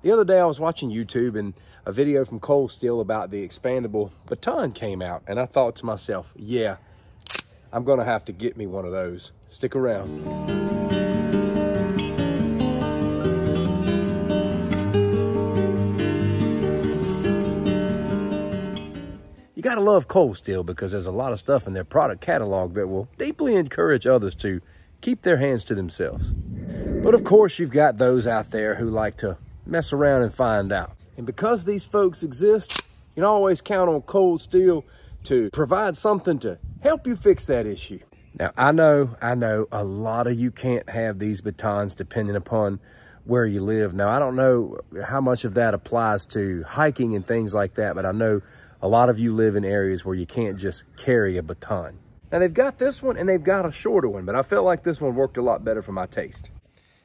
The other day I was watching YouTube and a video from Cold Steel about the expandable baton came out and I thought to myself, yeah, I'm gonna have to get me one of those. Stick around. You gotta love Cold Steel because there's a lot of stuff in their product catalog that will deeply encourage others to keep their hands to themselves. But of course, you've got those out there who like to mess around and find out. And because these folks exist, you can always count on Cold Steel to provide something to help you fix that issue. Now, I know, I know a lot of you can't have these batons depending upon where you live. Now, I don't know how much of that applies to hiking and things like that, but I know a lot of you live in areas where you can't just carry a baton. Now, they've got this one and they've got a shorter one, but I felt like this one worked a lot better for my taste.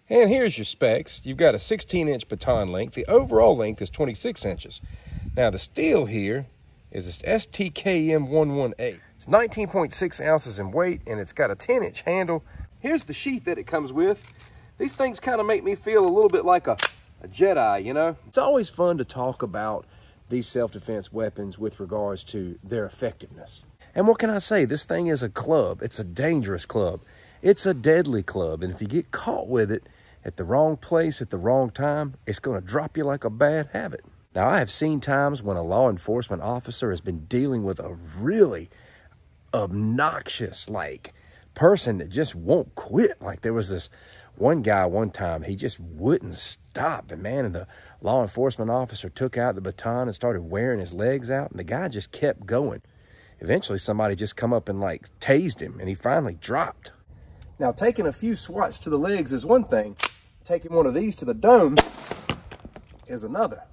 And here's your specs. You've got a 16 inch baton length. The overall length is 26 inches. Now the steel here is this STKM11A. It's 19.6 ounces in weight and it's got a 10 inch handle. Here's the sheath that it comes with. These things kind of make me feel a little bit like a, a Jedi, you know? It's always fun to talk about these self-defense weapons with regards to their effectiveness. And what can I say? This thing is a club. It's a dangerous club. It's a deadly club, and if you get caught with it at the wrong place at the wrong time, it's going to drop you like a bad habit. Now, I have seen times when a law enforcement officer has been dealing with a really obnoxious, like, person that just won't quit. Like, there was this one guy one time, he just wouldn't stop. And man, and the law enforcement officer took out the baton and started wearing his legs out, and the guy just kept going. Eventually, somebody just come up and, like, tased him, and he finally dropped. Now, taking a few swats to the legs is one thing. Taking one of these to the dome is another.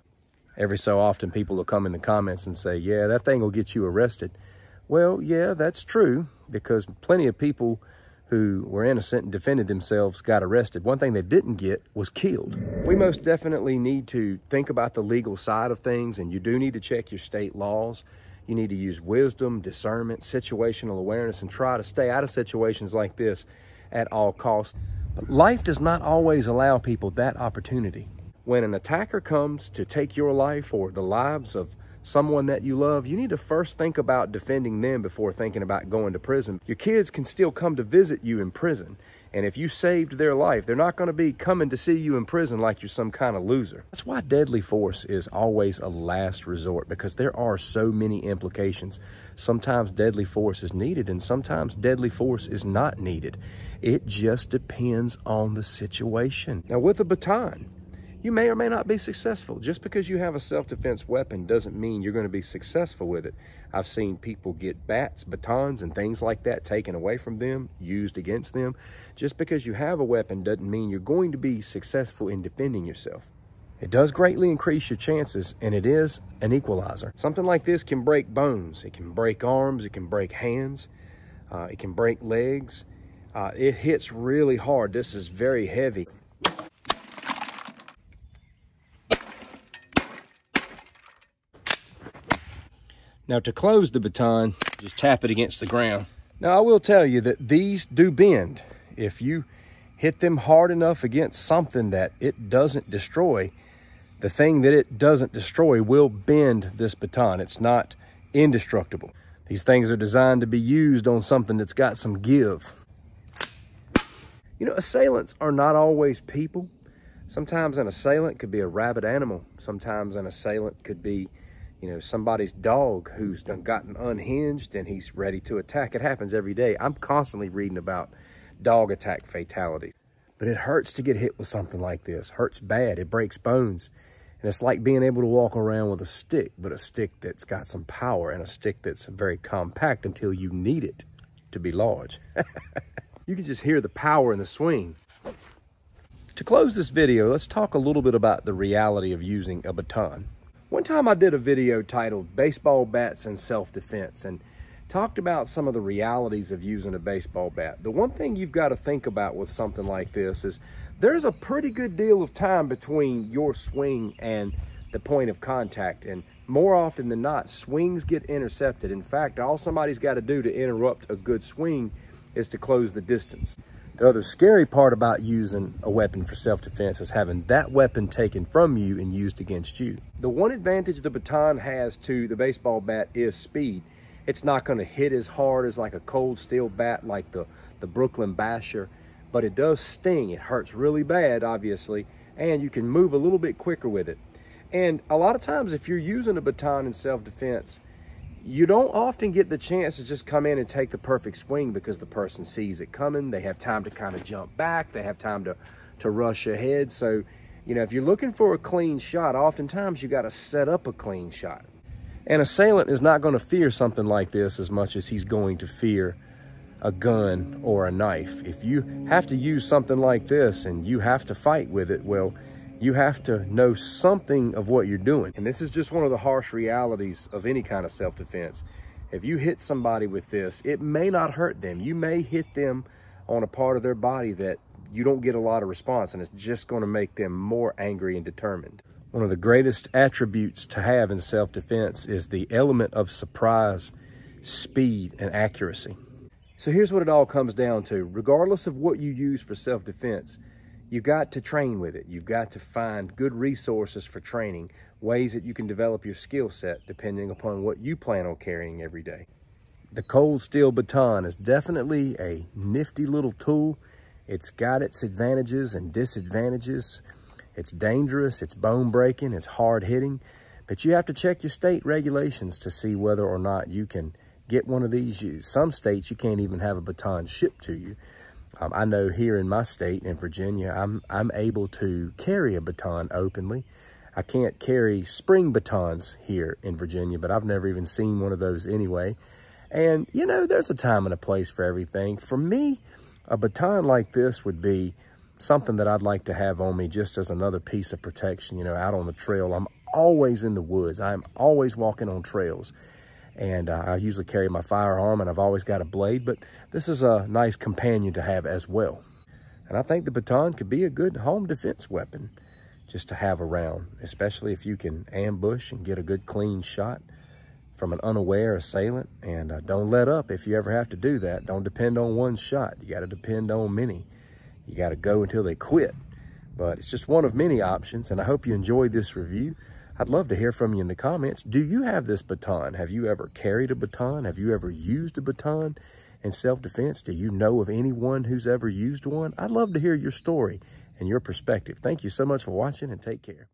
Every so often, people will come in the comments and say, yeah, that thing will get you arrested. Well, yeah, that's true, because plenty of people who were innocent and defended themselves got arrested. One thing they didn't get was killed. We most definitely need to think about the legal side of things, and you do need to check your state laws. You need to use wisdom, discernment, situational awareness, and try to stay out of situations like this at all costs. But life does not always allow people that opportunity. When an attacker comes to take your life or the lives of someone that you love, you need to first think about defending them before thinking about going to prison. Your kids can still come to visit you in prison. And if you saved their life, they're not going to be coming to see you in prison like you're some kind of loser. That's why deadly force is always a last resort because there are so many implications. Sometimes deadly force is needed and sometimes deadly force is not needed. It just depends on the situation. Now with a baton, you may or may not be successful. Just because you have a self-defense weapon doesn't mean you're going to be successful with it. I've seen people get bats, batons, and things like that taken away from them, used against them. Just because you have a weapon doesn't mean you're going to be successful in defending yourself. It does greatly increase your chances, and it is an equalizer. Something like this can break bones. It can break arms. It can break hands. Uh, it can break legs. Uh, it hits really hard. This is very heavy. Now to close the baton, just tap it against the ground. Now I will tell you that these do bend. If you hit them hard enough against something that it doesn't destroy, the thing that it doesn't destroy will bend this baton. It's not indestructible. These things are designed to be used on something that's got some give. You know, assailants are not always people. Sometimes an assailant could be a rabid animal. Sometimes an assailant could be you know, somebody's dog who's done gotten unhinged and he's ready to attack. It happens every day. I'm constantly reading about dog attack fatalities. But it hurts to get hit with something like this. Hurts bad. It breaks bones. And it's like being able to walk around with a stick, but a stick that's got some power and a stick that's very compact until you need it to be large. you can just hear the power in the swing. To close this video, let's talk a little bit about the reality of using a baton. One time I did a video titled Baseball Bats and Self-Defense and talked about some of the realities of using a baseball bat. The one thing you've got to think about with something like this is there's a pretty good deal of time between your swing and the point of contact. And more often than not, swings get intercepted. In fact, all somebody's got to do to interrupt a good swing is to close the distance. The other scary part about using a weapon for self-defense is having that weapon taken from you and used against you. The one advantage the baton has to the baseball bat is speed. It's not gonna hit as hard as like a cold steel bat like the, the Brooklyn Basher, but it does sting. It hurts really bad, obviously, and you can move a little bit quicker with it. And a lot of times if you're using a baton in self-defense, you don't often get the chance to just come in and take the perfect swing because the person sees it coming. They have time to kind of jump back. They have time to, to rush ahead. So, you know, if you're looking for a clean shot, oftentimes you got to set up a clean shot. An assailant is not going to fear something like this as much as he's going to fear a gun or a knife. If you have to use something like this and you have to fight with it, well, you have to know something of what you're doing. And this is just one of the harsh realities of any kind of self-defense. If you hit somebody with this, it may not hurt them. You may hit them on a part of their body that you don't get a lot of response and it's just gonna make them more angry and determined. One of the greatest attributes to have in self-defense is the element of surprise, speed, and accuracy. So here's what it all comes down to. Regardless of what you use for self-defense, You've got to train with it. You've got to find good resources for training, ways that you can develop your skill set depending upon what you plan on carrying every day. The cold steel baton is definitely a nifty little tool. It's got its advantages and disadvantages. It's dangerous, it's bone breaking, it's hard hitting, but you have to check your state regulations to see whether or not you can get one of these. Some states you can't even have a baton shipped to you. Um, I know here in my state, in Virginia, I'm, I'm able to carry a baton openly. I can't carry spring batons here in Virginia, but I've never even seen one of those anyway. And, you know, there's a time and a place for everything. For me, a baton like this would be something that I'd like to have on me just as another piece of protection, you know, out on the trail. I'm always in the woods. I'm always walking on trails and uh, I usually carry my firearm and I've always got a blade, but this is a nice companion to have as well. And I think the baton could be a good home defense weapon just to have around, especially if you can ambush and get a good clean shot from an unaware assailant. And uh, don't let up if you ever have to do that. Don't depend on one shot. You got to depend on many. You got to go until they quit. But it's just one of many options. And I hope you enjoyed this review. I'd love to hear from you in the comments. Do you have this baton? Have you ever carried a baton? Have you ever used a baton in self-defense? Do you know of anyone who's ever used one? I'd love to hear your story and your perspective. Thank you so much for watching and take care.